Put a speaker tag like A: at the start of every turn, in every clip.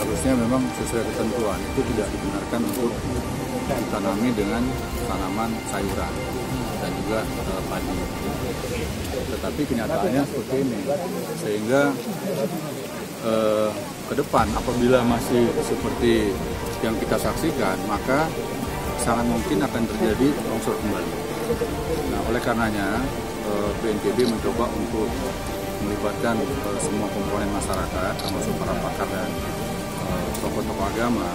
A: harusnya memang sesuai ketentuan itu tidak dibenarkan untuk ditanami dengan tanaman sayuran dan juga uh, padi. Tetapi kenyataannya seperti ini, sehingga uh, ke depan apabila masih seperti yang kita saksikan, maka sangat mungkin akan terjadi longsor kembali. Nah, oleh karenanya BNPB mencoba untuk melibatkan uh, semua komponen masyarakat, termasuk para pakar dan tokoh-tokoh uh, agama,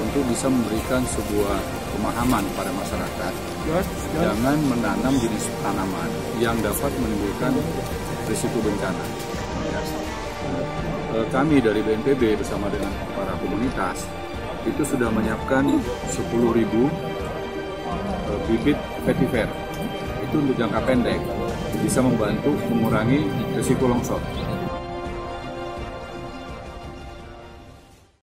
A: untuk bisa memberikan sebuah pemahaman pada masyarakat. Jangan menanam jenis tanaman yang dapat menimbulkan risiko bencana. Ya. Uh, kami dari BNPB bersama dengan para komunitas itu sudah menyiapkan 10.000 bibit vetiver itu untuk jangka pendek bisa membantu mengurangi risiko longsor.